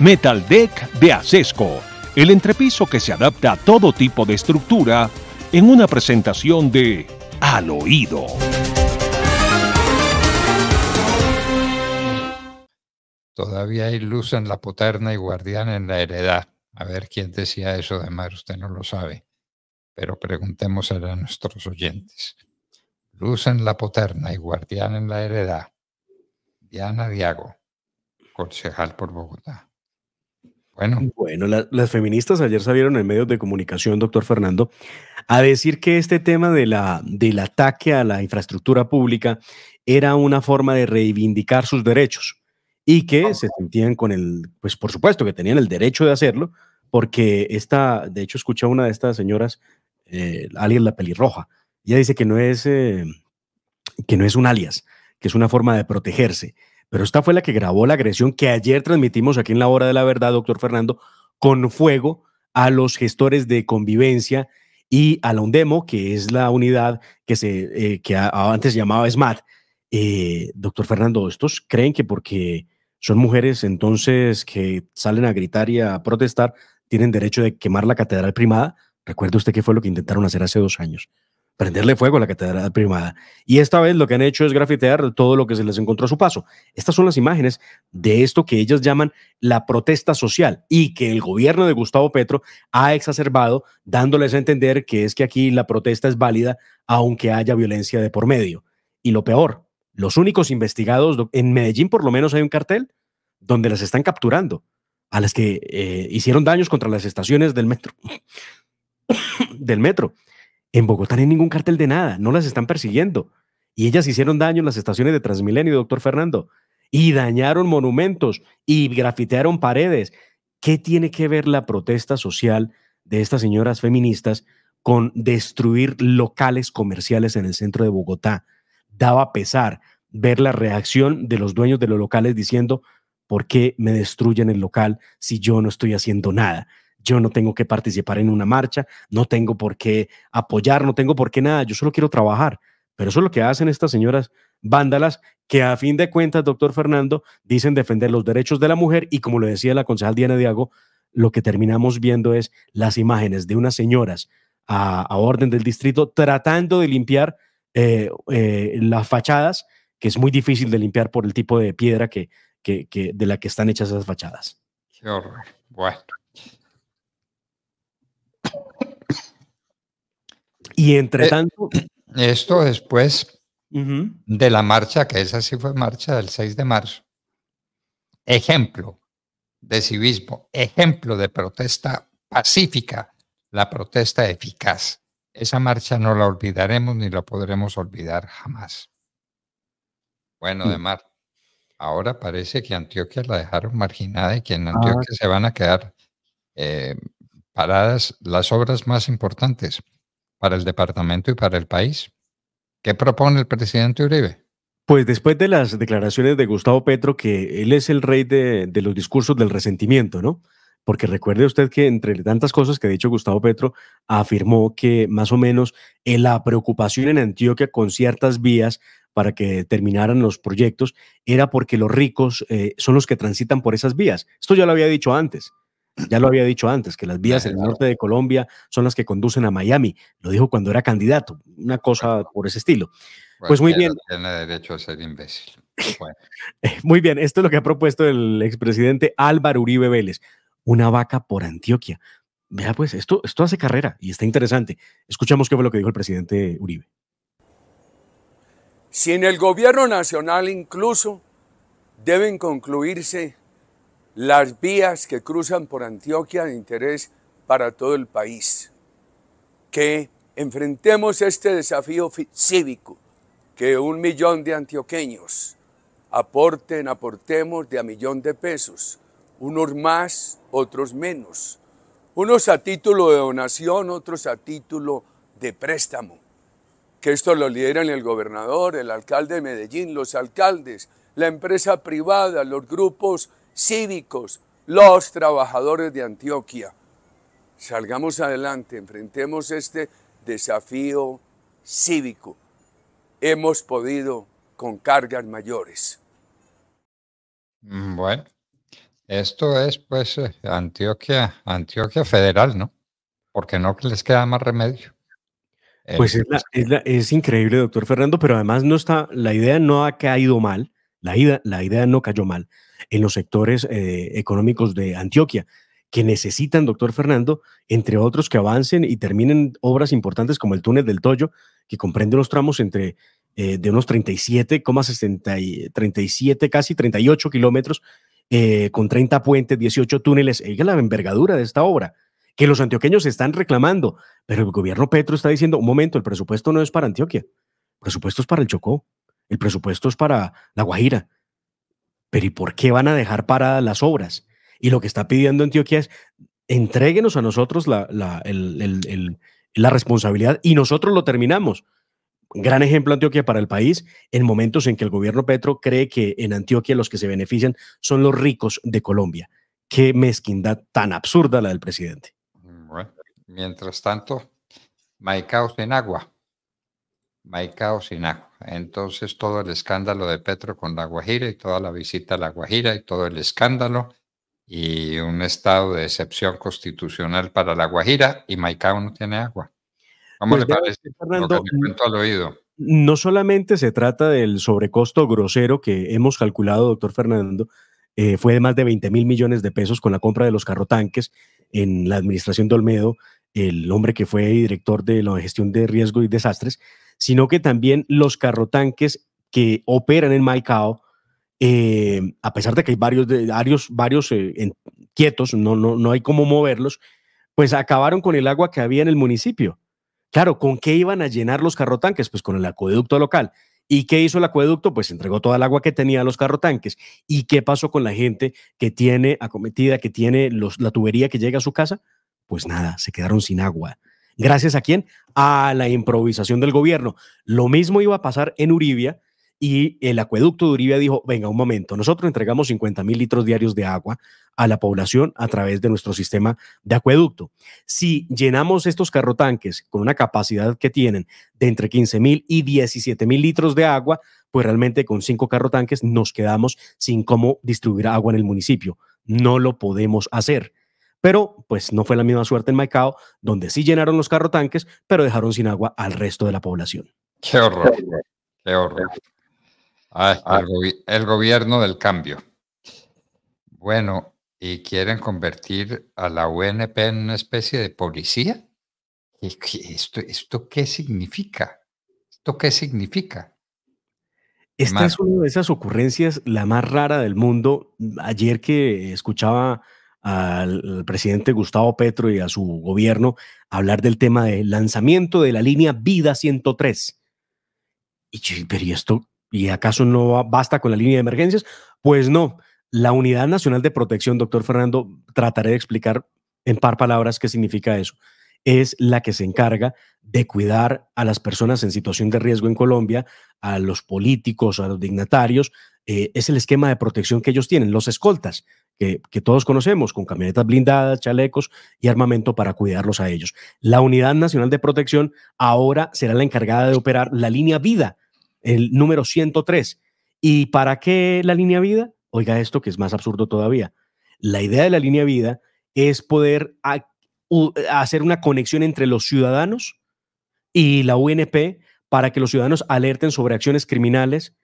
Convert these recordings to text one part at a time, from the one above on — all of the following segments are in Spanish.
Metal Deck de Acesco, el entrepiso que se adapta a todo tipo de estructura en una presentación de Al oído. Todavía hay luz en la poterna y guardián en la heredad. A ver quién decía eso de usted no lo sabe. Pero preguntemos a nuestros oyentes. Luz en la poterna y guardián en la heredad. Diana Diago, concejal por Bogotá. Bueno, bueno las feministas ayer salieron en medios de comunicación, doctor Fernando, a decir que este tema de la, del ataque a la infraestructura pública era una forma de reivindicar sus derechos y que se sentían con el, pues por supuesto que tenían el derecho de hacerlo, porque esta, de hecho escuché a una de estas señoras, eh, alias la pelirroja, ella dice que no es, eh, que no es un alias, que es una forma de protegerse, pero esta fue la que grabó la agresión que ayer transmitimos aquí en la hora de la verdad, doctor Fernando, con fuego a los gestores de convivencia y a la UNDEMO, que es la unidad que, se, eh, que antes llamaba SMAT. doctor Fernando, ¿estos creen que porque son mujeres entonces que salen a gritar y a protestar, tienen derecho de quemar la catedral primada. Recuerde usted qué fue lo que intentaron hacer hace dos años, prenderle fuego a la catedral primada. Y esta vez lo que han hecho es grafitear todo lo que se les encontró a su paso. Estas son las imágenes de esto que ellas llaman la protesta social y que el gobierno de Gustavo Petro ha exacerbado, dándoles a entender que es que aquí la protesta es válida aunque haya violencia de por medio. Y lo peor, los únicos investigados, en Medellín por lo menos hay un cartel donde las están capturando, a las que eh, hicieron daños contra las estaciones del metro. del metro. En Bogotá no hay ningún cartel de nada, no las están persiguiendo. Y ellas hicieron daño en las estaciones de Transmilenio, doctor Fernando, y dañaron monumentos y grafitearon paredes. ¿Qué tiene que ver la protesta social de estas señoras feministas con destruir locales comerciales en el centro de Bogotá? daba pesar ver la reacción de los dueños de los locales diciendo, ¿por qué me destruyen el local si yo no estoy haciendo nada? Yo no tengo que participar en una marcha, no tengo por qué apoyar, no tengo por qué nada, yo solo quiero trabajar. Pero eso es lo que hacen estas señoras vándalas que a fin de cuentas, doctor Fernando, dicen defender los derechos de la mujer y como lo decía la concejal Diana Diago, lo que terminamos viendo es las imágenes de unas señoras a, orden del distrito tratando de limpiar eh, eh, las fachadas, que es muy difícil de limpiar por el tipo de piedra que, que, de la que están hechas esas fachadas. Qué horror. Bueno. Y entre eh, tanto. Esto después de la marcha, que esa sí fue marcha del 6 de marzo. Ejemplo de civismo, ejemplo de protesta pacífica, la protesta eficaz. Esa marcha no la olvidaremos ni la podremos olvidar jamás. Bueno, mm. de mar. Ahora parece que Antioquia la dejaron marginada y que en ah, Antioquia se van a quedar eh, paradas las obras más importantes para el departamento y para el país. ¿Qué propone el presidente Uribe? Pues después de las declaraciones de Gustavo Petro, que él es el rey de, de los discursos del resentimiento, ¿no? porque recuerde usted que entre tantas cosas que ha dicho Gustavo Petro, afirmó que más o menos en eh, la preocupación en Antioquia con ciertas vías para que terminaran los proyectos era porque los ricos eh, son los que transitan por esas vías. Esto ya lo había dicho antes. Ya lo había dicho antes, que las vías en el norte de Colombia son las que conducen a Miami. Lo dijo cuando era candidato, una cosa por ese estilo. pues muy bien. Tiene derecho a ser imbécil. Muy bien, esto es lo que ha propuesto el expresidente Álvaro Uribe Vélez una vaca por Antioquia. Vea, pues esto, esto hace carrera y está interesante. Escuchamos qué fue lo que dijo el presidente Uribe. Si en el gobierno nacional incluso deben concluirse las vías que cruzan por Antioquia de interés para todo el país, que enfrentemos este desafío cívico, que un millón de antioqueños aporten, aportemos de a millón de pesos unos más, otros menos, unos a título de donación, otros a título de préstamo, que esto lo lideran el gobernador, el alcalde de Medellín, los alcaldes, la empresa privada, los grupos cívicos, los trabajadores de Antioquia. Salgamos adelante, enfrentemos este desafío cívico. Hemos podido con cargas mayores. Mm, bueno, Esto es, pues, eh, Antioquia, Antioquia Federal, ¿no? Porque no les queda más remedio. Pues es, increíble, doctor Fernando, pero además no está, la idea no ha caído mal, la idea, la idea no cayó mal en los sectores eh, económicos de Antioquia, que necesitan, doctor Fernando, entre otros, que avancen y terminen obras importantes como el túnel del Toyo, que comprende unos tramos entre eh, de unos 37,67, 37, casi 38 kilómetros, eh, con 30 puentes, 18 túneles. Oiga la envergadura de esta obra que los antioqueños están reclamando, pero el gobierno Petro está diciendo, un momento, el presupuesto no es para Antioquia, el presupuesto es para el Chocó, el presupuesto es para La Guajira. Pero ¿y por qué van a dejar paradas las obras? Y lo que está pidiendo Antioquia es, entréguenos a nosotros la, la, la responsabilidad y nosotros lo terminamos. Gran ejemplo Antioquia para el país en momentos en que el gobierno Petro cree que en Antioquia los que se benefician son los ricos de Colombia. Qué mezquindad tan absurda la del presidente. Mientras tanto, Maicao sin agua. Maicao sin agua. Entonces todo el escándalo de Petro con La Guajira y toda la visita a La Guajira y todo el escándalo y un estado de excepción constitucional para La Guajira y Maicao no tiene agua. ¿Cómo pues le parece? Fernando, al oído. No solamente se trata del sobrecosto grosero que hemos calculado, doctor Fernando, eh, fue de más de 20 mil millones de pesos con la compra de los carrotanques en la administración de Olmedo el hombre que fue director de la gestión de riesgo y desastres, sino que también los carrotanques que operan en Maicao, eh, a pesar de que hay varios, varios, varios eh, quietos, no, no, no hay cómo moverlos, pues acabaron con el agua que había en el municipio. Claro, ¿con qué iban a llenar los carrotanques? Pues con el acueducto local. ¿Y qué hizo el acueducto? Pues entregó toda el agua que tenía a los carrotanques. ¿Y qué pasó con la gente que tiene acometida, que tiene los, la tubería que llega a su casa? Pues nada, se quedaron sin agua. ¿Gracias a quién? A la improvisación del gobierno. Lo mismo iba a pasar en Uribia y el acueducto de Uribia dijo, venga, un momento, nosotros entregamos 50 mil litros diarios de agua a la población a través de nuestro sistema de acueducto. Si llenamos estos carrotanques con una capacidad que tienen de entre 15 mil y 17 mil litros de agua, pues realmente con cinco carrotanques nos quedamos sin cómo distribuir agua en el municipio. No lo podemos hacer. Pero pues no fue la misma suerte en Maicao, donde sí llenaron los carrotanques, pero dejaron sin agua al resto de la población. Qué horror, qué horror. Ah. el, gobierno del cambio. Bueno, ¿y quieren convertir a la UNP en una especie de policía? ¿Esto, esto qué significa? ¿Esto qué significa? Esta es una de esas ocurrencias, la más rara del mundo. Ayer que escuchaba al presidente Gustavo Petro y a su gobierno hablar del tema del lanzamiento de la línea Vida 103. Y pero ¿y esto? ¿Y acaso no basta con la línea de emergencias? Pues no. La Unidad Nacional de Protección, doctor Fernando, trataré de explicar en par palabras qué significa eso. Es la que se encarga de cuidar a las personas en situación de riesgo en Colombia, a los políticos, a los dignatarios. Eh, es el esquema de protección que ellos tienen, los escoltas que, todos conocemos, con camionetas blindadas, chalecos y armamento para cuidarlos a ellos. La Unidad Nacional de Protección ahora será la encargada de operar la línea vida, el número 103. ¿Y para qué la línea vida? Oiga esto que es más absurdo todavía. La idea de la línea vida es poder hacer una conexión entre los ciudadanos y la UNP para que los ciudadanos alerten sobre acciones criminales,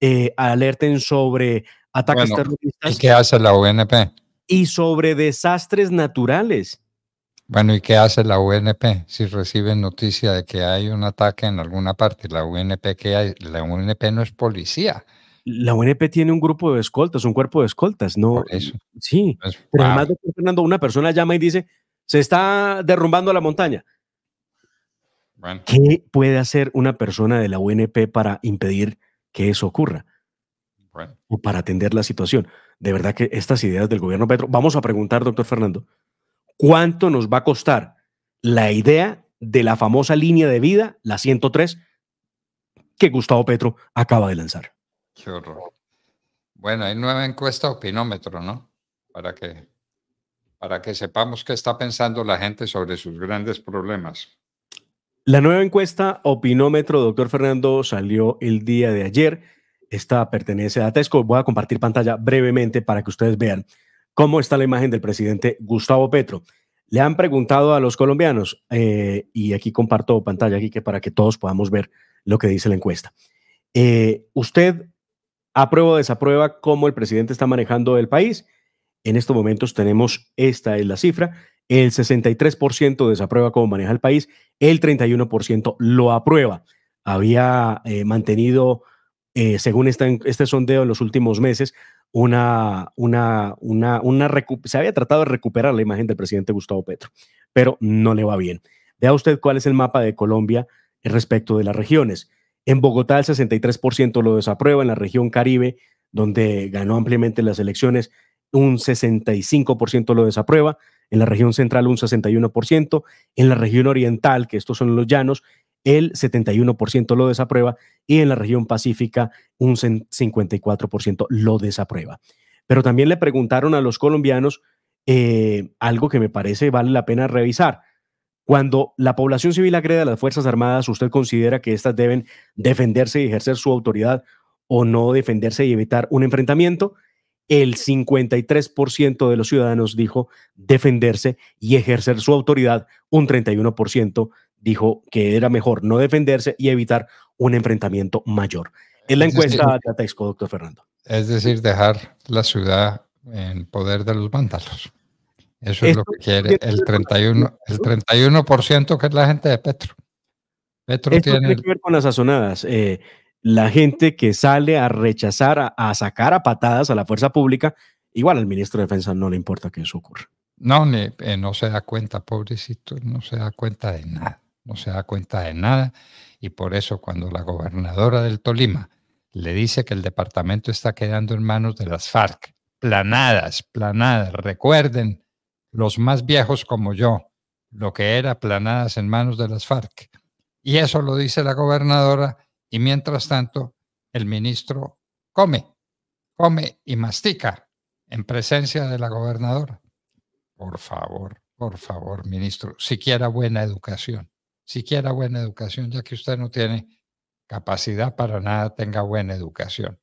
eh, alerten sobre ataques terroristas. ¿Y qué hace la UNP? Y sobre desastres naturales. Bueno, ¿y qué hace la UNP si reciben noticia de que hay un ataque en alguna parte? La UNP, ¿qué hay? La UNP no es policía. La UNP tiene un grupo de escoltas, un cuerpo de escoltas, ¿no? eso. Sí, pero además, Fernando, una persona llama y dice, se está derrumbando la montaña. ¿Qué puede hacer una persona de la UNP para impedir que eso ocurra? o para atender la situación. De verdad que estas ideas del gobierno Petro, vamos a preguntar, doctor Fernando, ¿cuánto nos va a costar la idea de la famosa línea de vida, la 103, que Gustavo Petro acaba de lanzar? Qué horror. Bueno, hay nueva encuesta opinómetro, ¿no? Para que, para que sepamos qué está pensando la gente sobre sus grandes problemas. La nueva encuesta opinómetro, doctor Fernando, salió el día de ayer esta pertenece a Tesco. Voy a compartir pantalla brevemente para que ustedes vean. cómo está la imagen del presidente Gustavo Petro. Le han preguntado a los colombianos, eh, y aquí comparto pantalla aquí que para que todos podamos ver lo que dice la encuesta. Eh, ¿Usted aprueba o desaprueba cómo el presidente está manejando el país? En estos momentos tenemos, esta es la cifra, el 63% desaprueba cómo maneja el país, el 31% lo aprueba. Había eh, mantenido, según este sondeo en los últimos meses, una, una, una, una se había tratado de recuperar la imagen del presidente Gustavo Petro, pero no le va bien. Vea usted cuál es el mapa de Colombia respecto de las regiones. En Bogotá el 63% lo desaprueba, en la región Caribe, donde ganó ampliamente las elecciones, un 65% lo desaprueba, en la región central un 61%, en la región oriental, que estos son los llanos, el 71% lo desaprueba y en la región pacífica un 54% lo desaprueba. Pero también le preguntaron a los colombianos eh, algo que me parece vale la pena revisar. Cuando la población civil agrede a las Fuerzas Armadas, ¿usted considera que éstas deben defenderse y ejercer su autoridad o no defenderse y evitar un enfrentamiento? El 53% de los ciudadanos dijo defenderse y ejercer su autoridad, un 31% dijo que era mejor no defenderse y evitar un enfrentamiento mayor. Es la encuesta de Atexco, doctor Fernando. Es decir, dejar la ciudad en poder de los vándalos. Eso es lo que quiere el 31%, el 31 que es la gente de Petro. Petro tiene... que ver con las sazonadas. Eh, la gente que sale a rechazar, a, sacar a patadas a la fuerza pública, igual al ministro de Defensa no le importa que eso ocurra. No, eh, no se da cuenta, pobrecito, no se da cuenta de nada no se da cuenta de nada y por eso cuando la gobernadora del Tolima le dice que el departamento está quedando en manos de las FARC, planadas, planadas, recuerden los más viejos como yo, lo que era planadas en manos de las FARC. Y eso lo dice la gobernadora y mientras tanto el ministro come, come y mastica en presencia de la gobernadora. Por favor, por favor, ministro, siquiera buena educación siquiera buena educación, ya que usted no tiene capacidad para nada, tenga buena educación.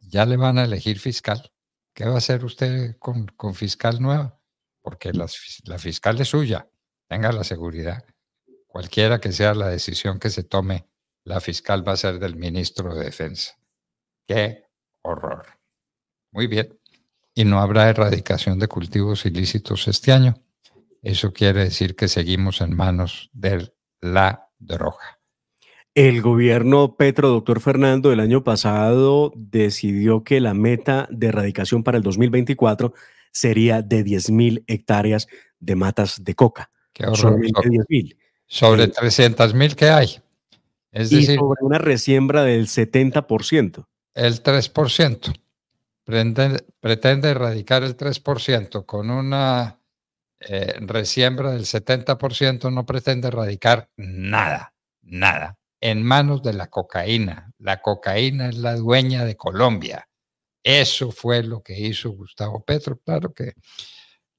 Ya le van a elegir fiscal. ¿Qué va a hacer usted con, con fiscal nueva? Porque la, la fiscal es suya, tenga la seguridad. Cualquiera que sea la decisión que se tome, la fiscal va a ser del ministro de Defensa. ¡Qué horror! Muy bien. Y no habrá erradicación de cultivos ilícitos este año. Eso quiere decir que seguimos en manos de la droga. El gobierno Petro, doctor Fernando, el año pasado decidió que la meta de erradicación para el 2024 sería de 10.000 hectáreas de matas de coca. Qué horror. Sobre 300.000 que hay. Es y sobre una resiembra del 70%. El 3%. Pretende, pretende erradicar el 3% con una eh, resiembra del 70% no pretende erradicar nada, nada, en manos de la cocaína. La cocaína es la dueña de Colombia. Eso fue lo que hizo Gustavo Petro. Claro que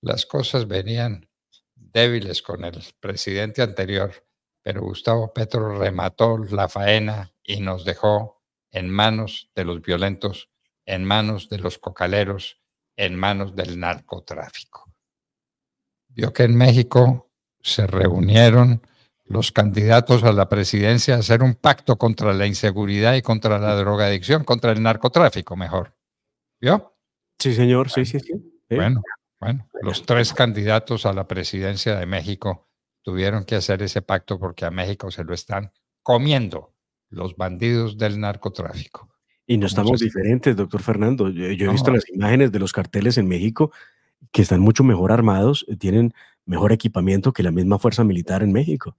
las cosas venían débiles con el presidente anterior, pero Gustavo Petro remató la faena y nos dejó en manos de los violentos, en manos de los cocaleros, en manos del narcotráfico vio que en México se reunieron los candidatos a la presidencia a hacer un pacto contra la inseguridad y contra la drogadicción, contra el narcotráfico, mejor. ¿Vio? Sí, señor, sí, sí, sí. Bueno, bueno, los tres candidatos a la presidencia de México tuvieron que hacer ese pacto porque a México se lo están comiendo los bandidos del narcotráfico. Y no estamos diferentes, doctor Fernando. Yo, he visto las imágenes de los carteles en México que están mucho mejor armados, eh, tienen mejor equipamiento que la misma fuerza militar en México.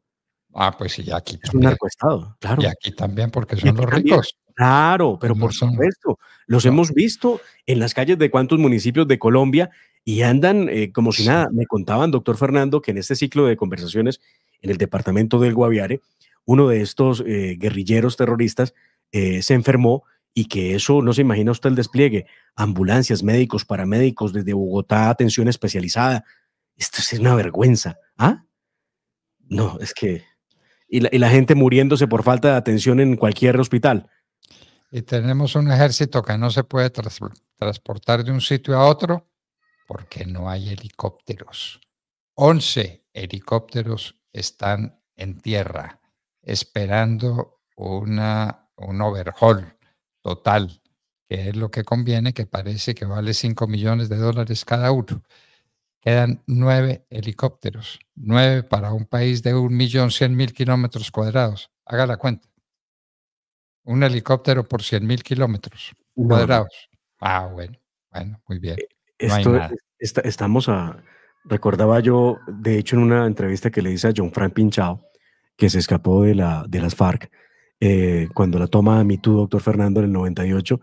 Ah, pues sí, aquí es un narcoestado, claro. Y aquí también porque son los ricos. Claro, pero por supuesto, los hemos visto en las calles de cuántos municipios de Colombia y andan eh, como si nada. Me contaban, doctor Fernando, que en este ciclo de conversaciones en el departamento del Guaviare, uno de estos eh, guerrilleros terroristas se enfermó y que eso no se imagina usted el despliegue. Ambulancias, médicos, paramédicos desde Bogotá, atención especializada. Esto es una vergüenza. ¿Ah? No, es que... Y la, gente muriéndose por falta de atención en cualquier hospital. Y tenemos un ejército que no se puede transportar de un sitio a otro porque no hay helicópteros. 11 helicópteros están en tierra esperando una, un overhaul total, que es lo que conviene, que parece que vale 5 millones de dólares cada uno. Quedan nueve helicópteros, nueve para un país de un millón cien mil kilómetros cuadrados. Haga la cuenta. Un helicóptero por cien mil kilómetros cuadrados. Ah, bueno, bueno, muy bien. Esto, estamos a, recordaba yo, de hecho, en una entrevista que le hice a John Frank Pinchao, que se escapó de, la, de las FARC, eh, cuando la toma a tú, doctor Fernando, en el 98,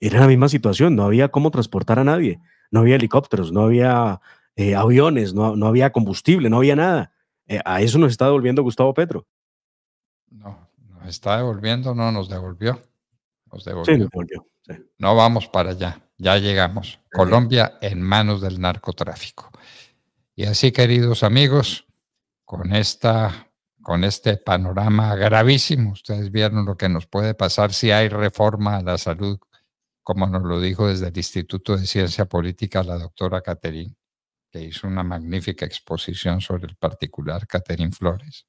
era la misma situación, no había cómo transportar a nadie, no había helicópteros, no había eh, aviones, no, no, había combustible, no había nada. Eh, a eso nos está devolviendo Gustavo Petro. No, nos está devolviendo, no nos devolvió. Nos devolvió. Sí, nos devolvió. No vamos para allá, ya llegamos. Colombia en manos del narcotráfico. Y así, queridos amigos, con esta con este panorama gravísimo, ustedes vieron lo que nos puede pasar si hay reforma a la salud, como nos lo dijo desde el Instituto de Ciencia Política la doctora Caterín que hizo una magnífica exposición sobre el particular Catherine Flores,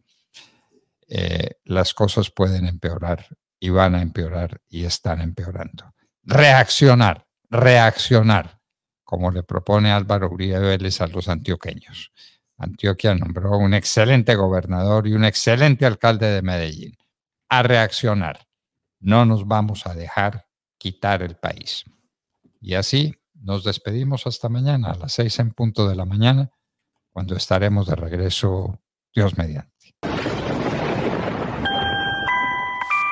eh, las cosas pueden empeorar y van a empeorar y están empeorando. Reaccionar, reaccionar, como le propone Álvaro Uribe Vélez a los antioqueños. Antioquia nombró un excelente gobernador y un excelente alcalde de Medellín. A reaccionar. No nos vamos a dejar quitar el país. Y así nos despedimos hasta mañana a las seis en punto de la mañana, cuando estaremos de regreso, Dios mediante.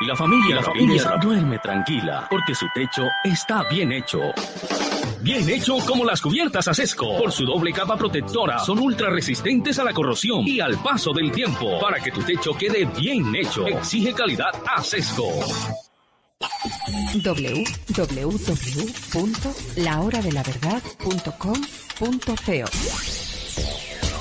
La familia, la familia duerme tranquila porque su techo está bien hecho. Bien hecho como las cubiertas Acesco. Por su doble capa protectora, son ultra resistentes a la corrosión y al paso del tiempo. Para que tu techo quede bien hecho, exige calidad Acesco www.lahoradelaverdad.com.co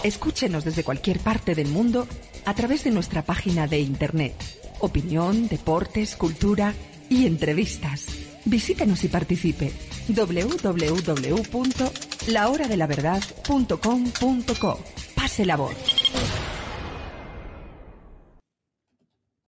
Escúchenos desde cualquier parte del mundo a través de nuestra página de internet. Opinión, deportes, cultura y entrevistas. Visítenos y participe. www.lahoradelaverdad.com.co Pase la voz.